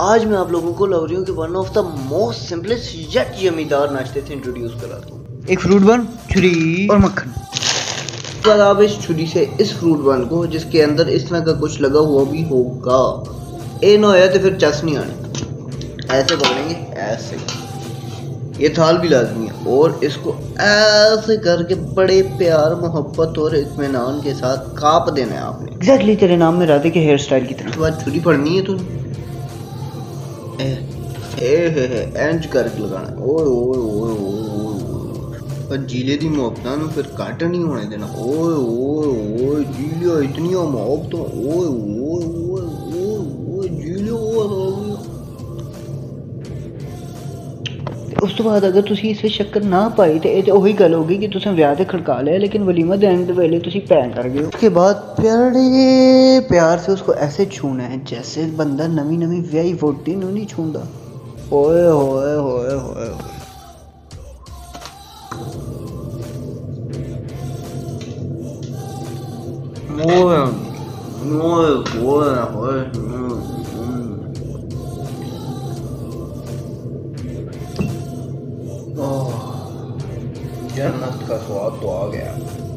आज मैं आप लोगों को लवरियों के one of the most simplest yet यमीदार नाश्ते से इंट्रोड्यूस कराता हूँ एक फ्रूट बन छुरी और मक्खन। बाद आप इस छुरी से इस फ्रूट बन को जिसके अंदर इस तरह का कुछ लगा हुआ भी होगा ए ना होया तो फिर चस नहीं आने। ऐसे पकड़ेंगे ऐसे। ये थाल भी लाजमी है और इसको ऐसे करके बड़े प्यार मोहब्बत और इतमान के साथ काप देना है आपने। एग्जैक्टली तेरे नाम में राधे के हेयर स्टाइल की तरह छुरी पड़नी है तुम एंज करके लगाना। ओ ओ ओ ओ ओ पर ज़िले की मोहब्बत फिर कट नहीं होने देना। ओ ओ ओ ज़िले इतनी मोहब्बत तो, ओ ओ ਉਸ ਤੋਂ ਬਾਅਦ ਅਗਰ ਤੁਸੀਂ ਇਸ ਵਿੱਚ ਸ਼ੱਕਰ ਨਾ ਪਾਈ ਤੇ ਇਹ ਤੇ ਉਹੀ ਗੱਲ ਹੋਗੀ ਕਿ ਤੁਸੀਂ ਵਿਆਹ ਤੇ ਖੜਕਾ ਲਿਆ लेकिन वलीमा ਦੇ एंड ਵੇਲੇ ਤੁਸੀਂ पैं कर गए उसके बाद प्यारे प्यार से उसको ऐसे छूना है जैसे बंदा नवी नवी व्याही वोटी ਨੂੰ ਨਹੀਂ ਛੂੰਦਾ ਓਏ ਹੋਏ ਹੋਏ ਹੋਏ ਓਏ ਓਏ ਓਏ जन्नत का स्वाद तो आ गया